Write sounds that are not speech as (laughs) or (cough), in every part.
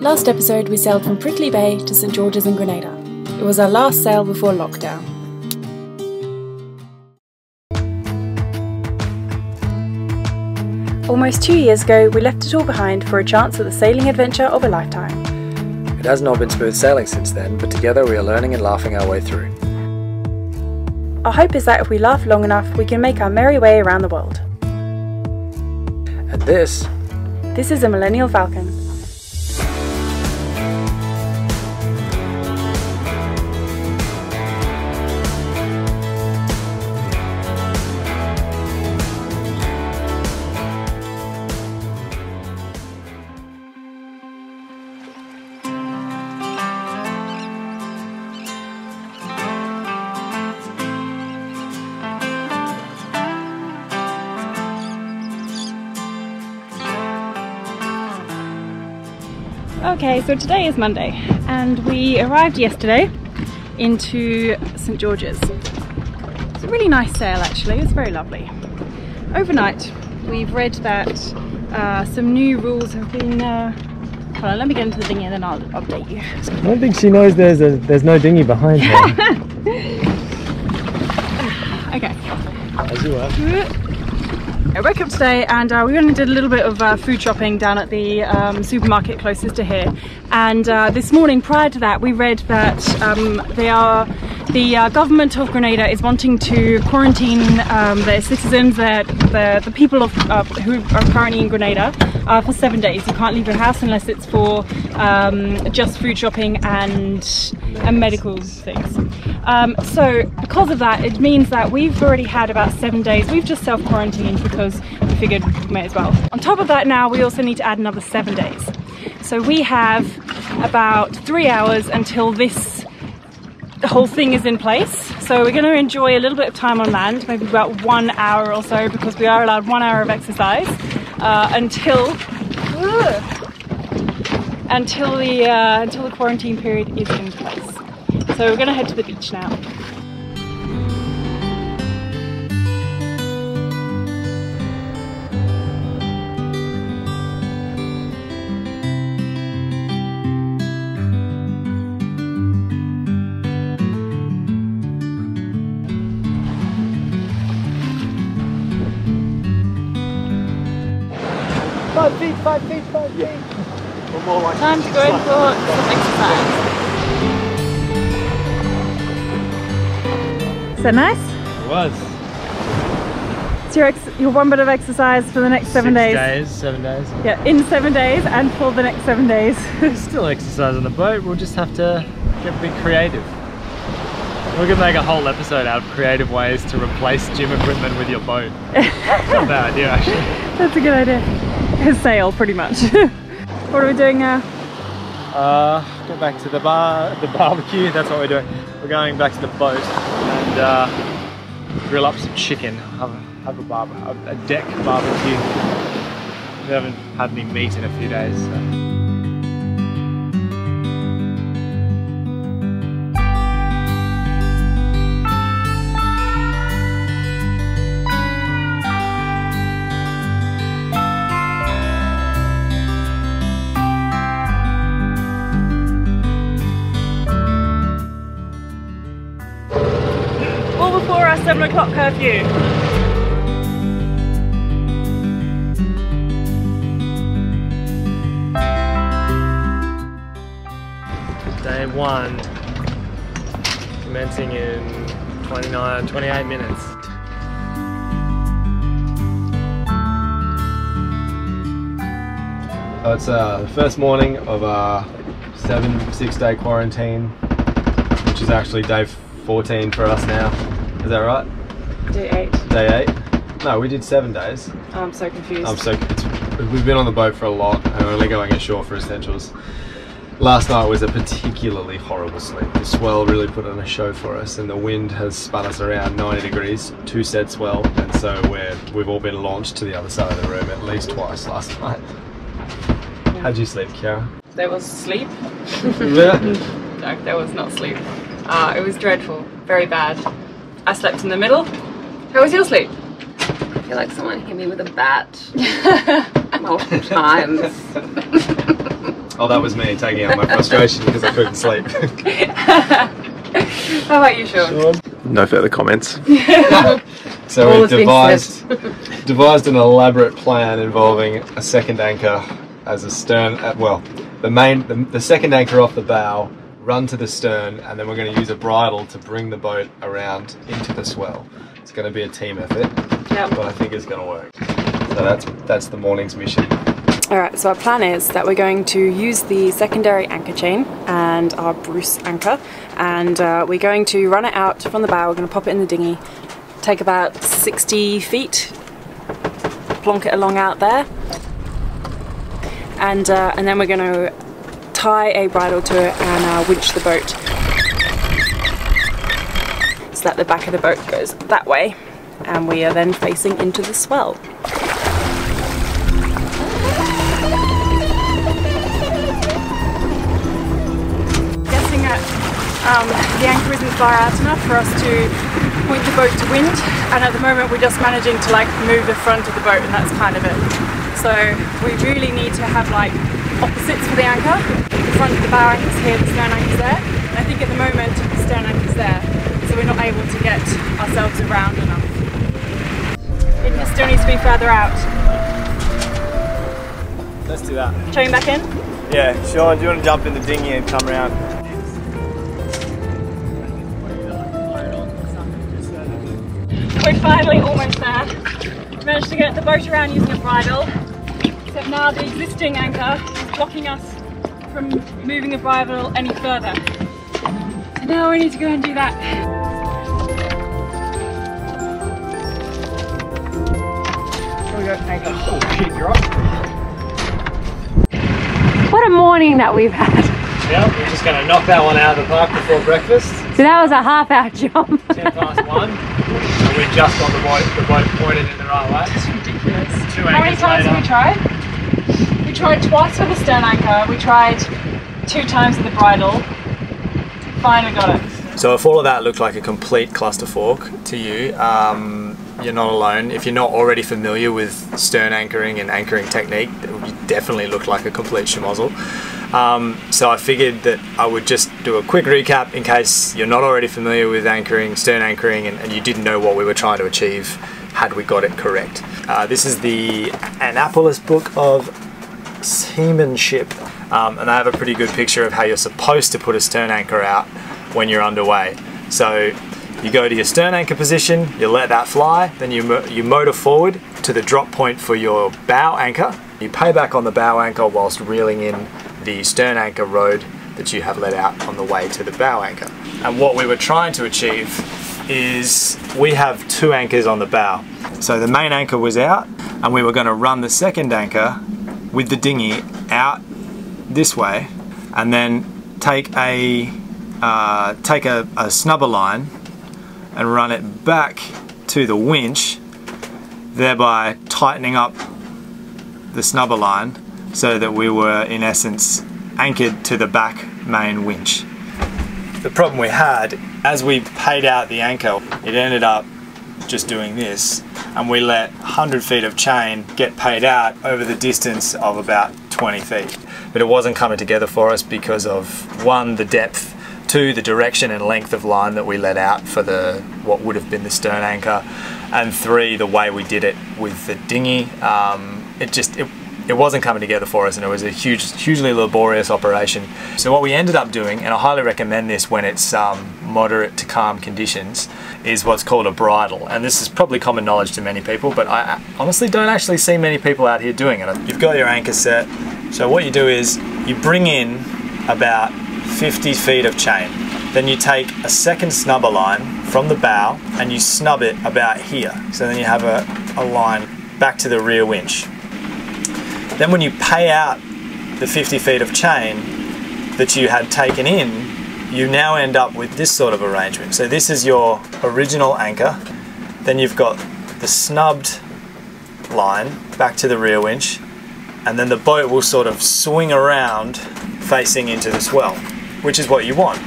Last episode, we sailed from Prickly Bay to St George's in Grenada. It was our last sail before lockdown. Almost two years ago, we left it all behind for a chance at the sailing adventure of a lifetime. It hasn't been smooth sailing since then, but together we are learning and laughing our way through. Our hope is that if we laugh long enough, we can make our merry way around the world. And this This is a Millennial Falcon. Okay, so today is Monday, and we arrived yesterday into St George's. It's a really nice sail, actually. It's very lovely. Overnight, we've read that uh, some new rules have been. Uh... Hold on, let me get into the dinghy and then I'll update you. I don't think she knows there's a there's no dinghy behind her. (laughs) Okay. As you were. I woke up today and uh, we went and did a little bit of uh, food shopping down at the um, supermarket closest to here. And uh, this morning, prior to that, we read that um, they are the uh, government of Grenada is wanting to quarantine um, their citizens, their, the the people of uh, who are currently in Grenada, uh, for seven days. You can't leave your house unless it's for um, just food shopping and and medical things. Um, so because of that, it means that we've already had about seven days. We've just self-quarantined because we figured we may as well. On top of that now, we also need to add another seven days. So we have about three hours until this whole thing is in place. So we're going to enjoy a little bit of time on land, maybe about one hour or so, because we are allowed one hour of exercise uh, until until the uh, until the quarantine period is in place. So we're going to head to the beach now. Five feet, five feet, five feet. Or more like Time to go in for some exercise. Is that nice? It was. It's your ex- your one bit of exercise for the next seven Six days. days, seven days. Yeah, in seven days and for the next seven days. (laughs) Still exercise on the boat. We'll just have to get a bit creative. We're gonna make a whole episode out of creative ways to replace gym equipment with your boat. (laughs) Not a bad idea actually. That's a good idea. A (laughs) sail, pretty much. What are we doing now? Uh, go back to the bar, the barbecue. That's what we're doing. We're going back to the boat and uh, grill up some chicken. Have a, have a, a, a deck barbecue. We haven't had any meat in a few days. So. 7 o'clock curfew. Day 1, commencing in 29, 28 minutes. So it's uh, the first morning of a seven, six day quarantine, which is actually day 14 for us now. Is that right? Day eight. Day eight? No, we did seven days. I'm so confused. I'm so we've been on the boat for a lot and we're only going ashore for essentials. Last night was a particularly horrible sleep. The swell really put on a show for us, and the wind has spun us around 90 degrees, two set swell, and so we're we've all been launched to the other side of the room at least twice last night. How'd you sleep, Kara? There was sleep. Yeah. (laughs) No, there was not sleep. Uh, it was dreadful. Very bad. I slept in the middle. How was your sleep? I feel like someone hit me with a bat (laughs) multiple times. (laughs) Oh, that was me taking out my frustration because I couldn't sleep. (laughs) How about you, Sean? No further comments. So All we've has been devised devised an elaborate plan involving a second anchor as a stern. Uh, well, the main the, the second anchor off the bow, run to the stern, and then we're going to use a bridle to bring the boat around into the swell. It's going to be a team effort, Yep. but I think it's going to work. So that's that's the morning's mission. Alright, so our plan is that we're going to use the secondary anchor chain and our Bruce anchor and uh, we're going to run it out from the bow, we're going to pop it in the dinghy, take about 60 feet, plonk it along out there and, uh, and then we're going to tie a bridle to it and uh, winch the boat so that the back of the boat goes that way and we are then facing into the swell. guessing that um, the anchor isn't far out enough for us to point the boat to wind and at the moment we're just managing to like move the front of the boat and that's kind of it. So we really need to have like opposites for the anchor. The front of the bow anchor's here, the stern anchor's there. And I think at the moment the stern anchor's there so we're not able to get ourselves around enough. It still needs to be further out. Let's do that. Chain back in. Yeah, Sean, do you want to jump in the dinghy and come around? We're finally almost there. Managed to get the boat around using a bridle. So now the existing anchor blocking us from moving the bridle any further. So now we need to go and do that. Here we go, anchor. Oh shit, you're up. What a morning that we've had. Yeah, we're just going to knock that one out of the park before breakfast. So that was a half hour job. (laughs) 10 past one. And we just got the boat, the boat pointed in the right way. Ridiculous. Two How many times later. have we tried? We tried twice with the stern anchor. We tried two times with the bridle. Finally got it. So if all of that looked like a complete clusterfork to you, um, you're not alone. If you're not already familiar with stern anchoring and anchoring technique, it definitely look like a complete schmozzle. Um, so I figured that I would just do a quick recap in case you're not already familiar with anchoring, stern anchoring, and, and you didn't know what we were trying to achieve had we got it correct. Uh, this is the Annapolis Book of seamanship. Um, and they have a pretty good picture of how you're supposed to put a stern anchor out when you're underway. So you go to your stern anchor position, you let that fly, then you, mo- you motor forward to the drop point for your bow anchor. You pay back on the bow anchor whilst reeling in the stern anchor rode that you have let out on the way to the bow anchor. And what we were trying to achieve is we have two anchors on the bow. So the main anchor was out and we were going to run the second anchor with the dinghy out this way and then take a uh, take a, a snubber line and run it back to the winch thereby tightening up the snubber line so that we were in essence anchored to the back main winch. The problem we had as we paid out the anchor it ended up just doing this and we let 100 feet of chain get paid out over the distance of about 20 feet. But it wasn't coming together for us because of one, the depth, two, the direction and length of line that we let out for the what would have been the stern anchor, and three, the way we did it with the dinghy. Um, it just it, it wasn't coming together for us and it was a huge, hugely laborious operation. So what we ended up doing, and I highly recommend this when it's um, moderate to calm conditions, is what's called a bridle. And this is probably common knowledge to many people, but I honestly don't actually see many people out here doing it. You've got your anchor set. So what you do is you bring in about 50 feet of chain. Then you take a second snubber line from the bow and you snub it about here. So then you have a, a line back to the rear winch. Then when you pay out the 50 feet of chain that you had taken in, you now end up with this sort of arrangement. So this is your original anchor. Then you've got the snubbed line back to the rear winch. And then the boat will sort of swing around facing into the swell, which is what you want.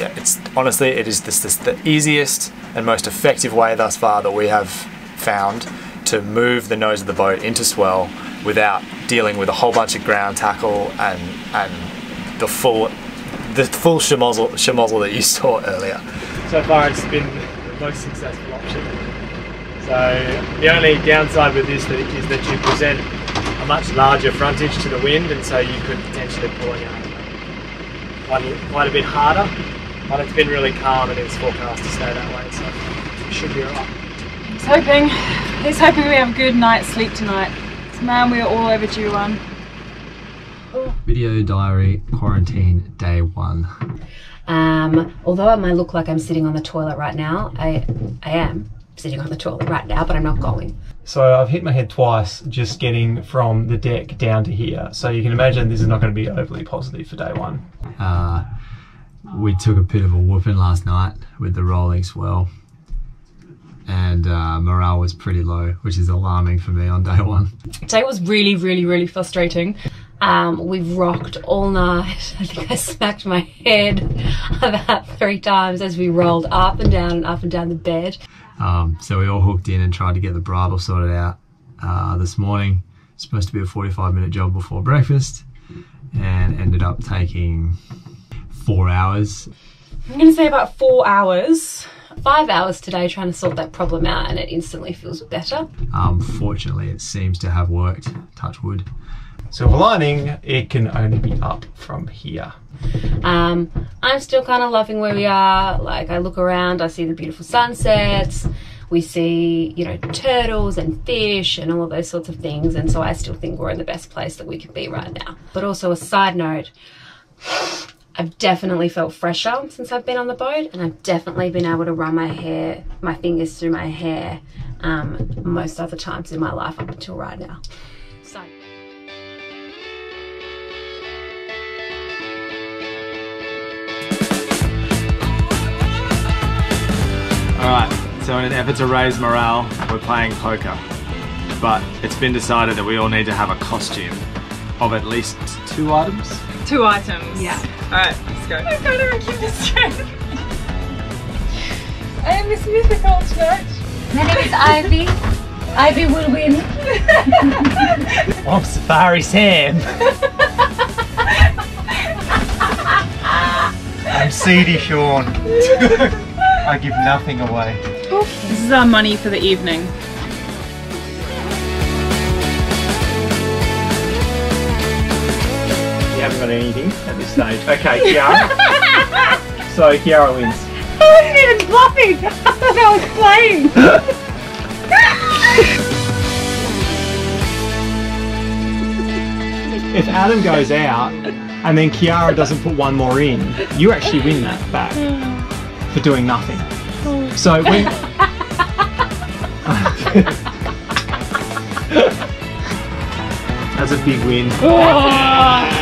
Yeah, it's honestly, it is this, this the easiest and most effective way thus far that we have found to move the nose of the boat into swell without dealing with a whole bunch of ground tackle and and the full the full schmozzle, schmozzle that you (laughs) saw earlier. So far, it's been the most successful option. So the only downside with this is that you present a much larger frontage to the wind, and so you could potentially pull it out quite a, quite a bit harder. But it's been really calm, and it's forecast to stay that way, so it should be alright. He's hoping, he's hoping we have a good night's sleep tonight. 'Cause man, we are all overdue one. Video diary quarantine day one. Um, although it might look like I'm sitting on the toilet right now, I I am sitting on the toilet right now, but I'm not going. So I've hit my head twice just getting from the deck down to here. So you can imagine this is not going to be overly positive for day one. Uh, we took a bit of a whooping last night with the rolling swell, and uh, morale was pretty low, which is alarming for me on day (laughs) one. Today was really, really, really frustrating. Um, we've rocked all night. (laughs) I think I smacked my head (laughs) about three times as we rolled up and down and up and down the bed. Um, so we all hooked in and tried to get the bridle sorted out uh, this morning. Supposed to be a 45 minute job before breakfast, and ended up taking four hours. I'm going to say about four hours. Five hours today trying to sort that problem out, and it instantly feels better. Um, fortunately, it seems to have worked. Touch wood. Silver lining, it can only be up from here. Um, I'm still kind of loving where we are. Like, I look around, I see the beautiful sunsets. We see, you know, turtles and fish and all of those sorts of things. And so I still think we're in the best place that we could be right now. But also, a side note, I've definitely felt fresher since I've been on the boat, and I've definitely been able to run my hair, my fingers through my hair, um, most other times in my life up until right now. So. Alright, so in an effort to raise morale, we're playing poker. But it's been decided that we all need to have a costume of at least two items. Two items. Yeah. Alright, let's go. I've got to keep this straight. I am Miss Mythical tonight. My name is Ivy. Ivy will win. (laughs) I'm Safari Sam. (laughs) I'm Seedy Sean. (laughs) I give nothing away. This is our money for the evening. Got anything at this stage. (laughs) Okay, Khiara. (laughs) so Khiara wins. I wasn't even bluffing. I thought I was playing. (laughs) If Adam goes out and then Khiara doesn't put one more in, you actually win that back for doing nothing. So when That's a big win. Oh.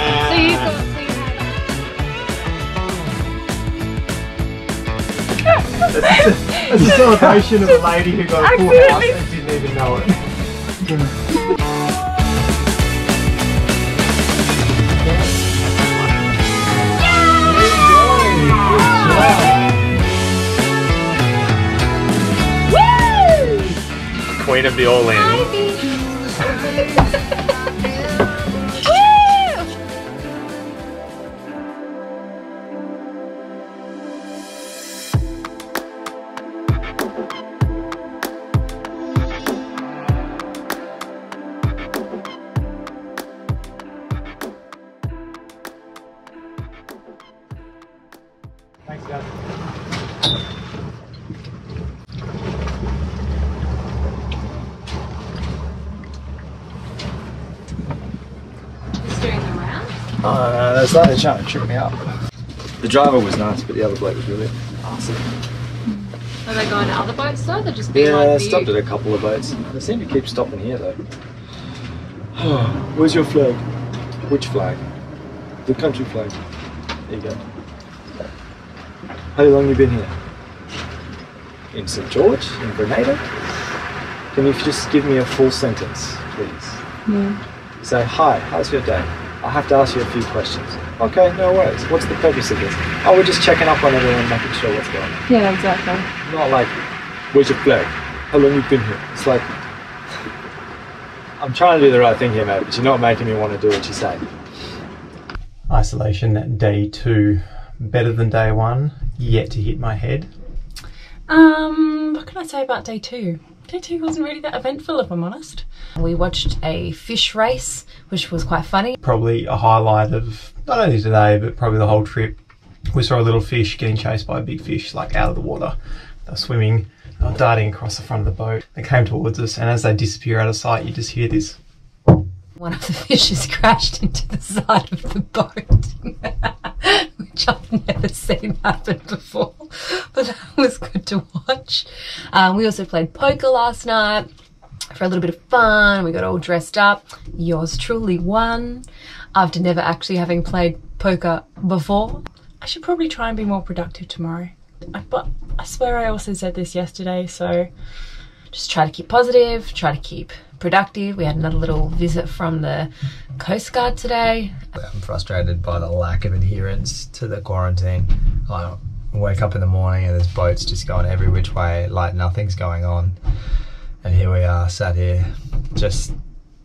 A celebration of a lady who got a full house and didn't even know it. Queen of the All round. Uh, that's like they're trying to trip me up. The driver was nice, but the other bloke was really Awesome. Are they going to other boats though? They're just being Yeah, like stopped you. at a couple of boats. They seem to keep stopping here though. (sighs) Where's your flag? Which flag? The country flag. There you go. How long you been here? In St George? In Grenada? Can you just give me a full sentence, please? Yeah. Say, hi, how's your day? I have to ask you a few questions. Okay, no worries. What's the purpose of this? Oh, we're just checking up on everyone, making sure what's going on. Yeah, exactly. Not like, where's your flag? How long you been here? It's like, I'm trying to do the right thing here, mate, but you're not making me want to do what you say. Isolation day two, better than day one, yet to hit my head. Um, what can I say about day two? Two wasn't really that eventful, if I'm honest. We watched a fish race, which was quite funny. Probably a highlight of not only today, but probably the whole trip. We saw a little fish getting chased by a big fish, like out of the water. They were swimming, they were darting across the front of the boat. They came towards us, and as they disappear out of sight, you just hear this. One of the fishes crashed into the side of the boat, (laughs) which I've never seen happen before, but that was good to watch. Um, we also played poker last night for a little bit of fun. We got all dressed up. Yours truly won after never actually having played poker before. I should probably try and be more productive tomorrow. I, but I swear I also said this yesterday, so Just try to keep positive, try to keep productive. We had another little visit from the Coast Guard today. I'm frustrated by the lack of adherence to the quarantine. I wake up in the morning and there's boats just going every which way, like nothing's going on. And here we are, sat here, just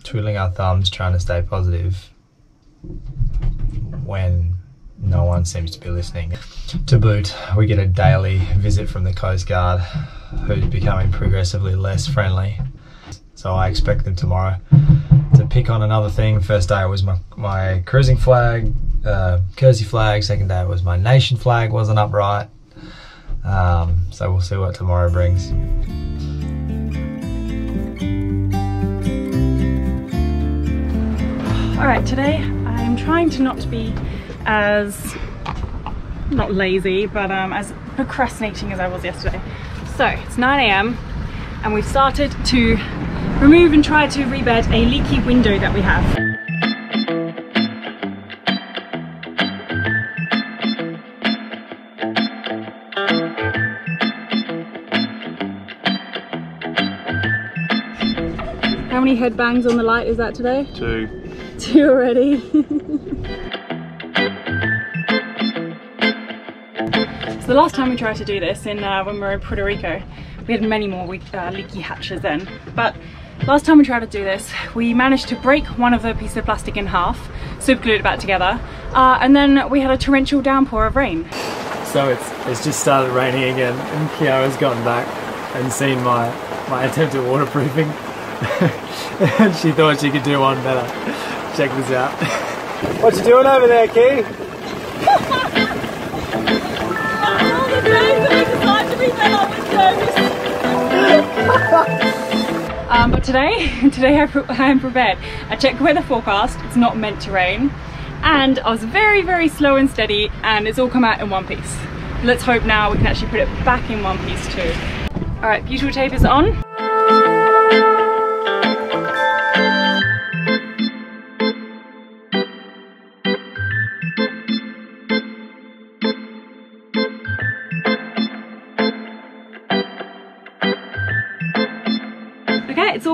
twiddling our thumbs, trying to stay positive when no one seems to be listening. To boot, we get a daily visit from the Coast Guard, who's becoming progressively less friendly. So I expect them tomorrow to pick on another thing. First day it was my, my cruising flag, uh, courtesy flag. Second day it was my nation flag wasn't upright. Um, so we'll see what tomorrow brings. All right, today I'm trying to not be as, not lazy, but um, as procrastinating as I was yesterday. So it's 9 a.m. and we've started to remove and try to rebed a leaky window that we have. How many headbangs on the light is that today? Two. Two already. (laughs) so the last time we tried to do this in uh, when we were in Puerto Rico, we had many more uh, leaky hatches then. But last time we tried to do this, we managed to break one of the pieces of plastic in half, super glued it back together, uh, and then we had a torrential downpour of rain. So it's it's just started raining again, and Khiara's gone back and seen my my attempt at waterproofing, (laughs) and she thought she could do one better. Check this out. (laughs) what you doing over there, Key? (laughs) Um, but today, (laughs) today I, am (laughs) prepared. I checked the weather forecast, it's not meant to rain. And I was very, very slow and steady and it's all come out in one piece. Let's hope now we can actually put it back in one piece too. All right, beautiful tape is on.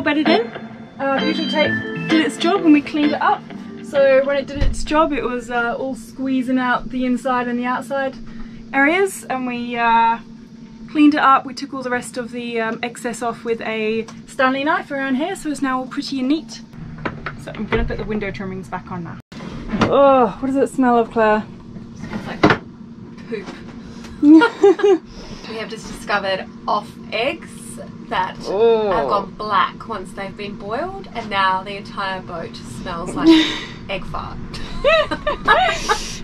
All bedded in. Uh, Beautiful tape did its job and we cleaned it up. So when it did its job, it was uh, all squeezing out the inside and the outside areas, and we uh, cleaned it up. We took all the rest of the um, excess off with a Stanley knife around here, so it's now all pretty and neat. So I'm gonna put the window trimmings back on now. Oh, what does it smell of, Claire? It smells like poop. (laughs) we have just discovered off eggs that have gone black once they've been boiled, and now the entire boat smells like (laughs) egg fart.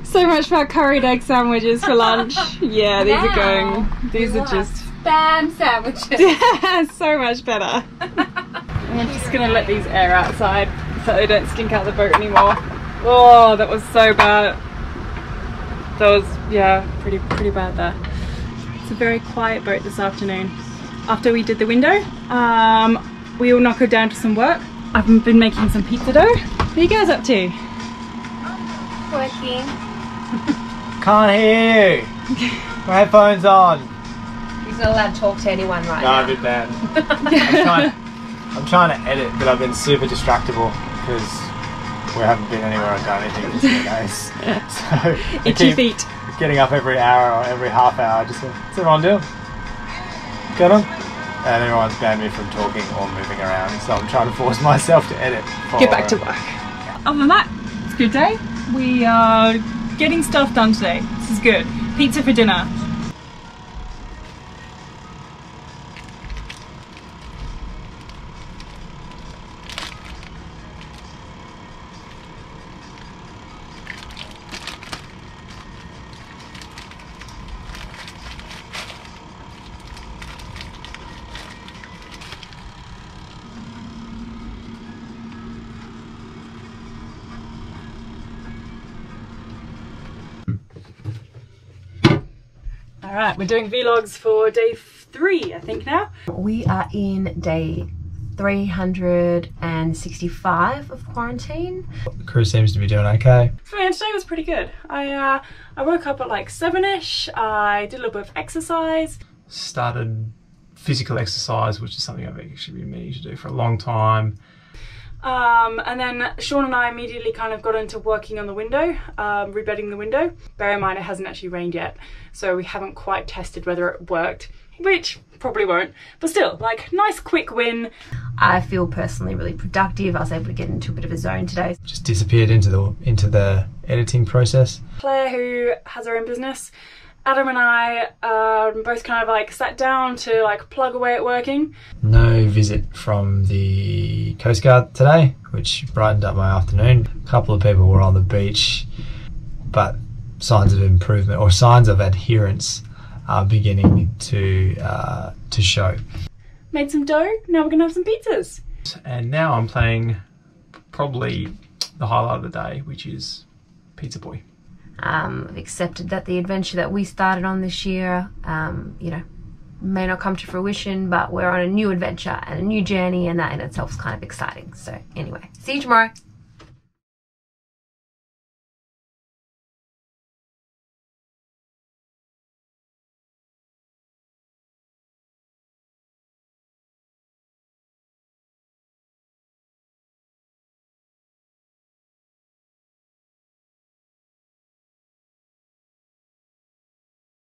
So much for our curried egg sandwiches for lunch. Yeah, these are going. These are just spam sandwiches. Yeah, (laughs) so much better. (laughs) I'm just gonna let these air outside so they don't stink out the boat anymore. Oh, that was so bad. That was, yeah, pretty pretty bad there. It's a very quiet boat this afternoon. After we did the window, um, we all knuckled down to some work. I've been making some pizza dough. What are you guys up to? Working. Can't hear you. (laughs) My headphones on. He's not allowed to talk to anyone right No, now. a bit bad. (laughs) I'm, trying, I'm trying to edit, but I've been super distractible because we haven't been anywhere or done anything for two days. (laughs) So I Itchy keep feet. getting up every hour or every half hour. Just like, what's everyone doing? Going on? and everyone's banned me from talking or moving around, so I'm trying to force (laughs) myself to edit. Get back to work. Other than that, it's a good day. We are getting stuff done today. This is good. Pizza for dinner. Right, we're doing vlogs for day three, I think now. We are in day 365 of quarantine. The crew seems to be doing okay. So yeah, today was pretty good. I uh, I woke up at like seven-ish. I did a little bit of exercise. Started physical exercise, which is something I've actually been meaning to do for a long time. Um, and then Sean and I immediately kind of got into working on the window, um, rebedding the window. Bear in mind it hasn't actually rained yet, so we haven't quite tested whether it worked, which probably won't. But still, like nice quick win. I feel personally really productive. I was able to get into a bit of a zone today. Just disappeared into the into the editing process. Claire, who has her own business, Adam and I um, both kind of like sat down to like plug away at working. No visit from the Coast Guard today, which brightened up my afternoon. A couple of people were on the beach, but signs of improvement or signs of adherence are beginning to uh, to show. Made some dough. Now we're gonna have some pizzas. And now I'm playing probably the highlight of the day, which is Pizza Boy. Um, I've accepted that the adventure that we started on this year, um, you know, may not come to fruition, but we're on a new adventure and a new journey, and that in itself is kind of exciting. So, anyway, see you tomorrow.